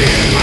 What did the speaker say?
Fear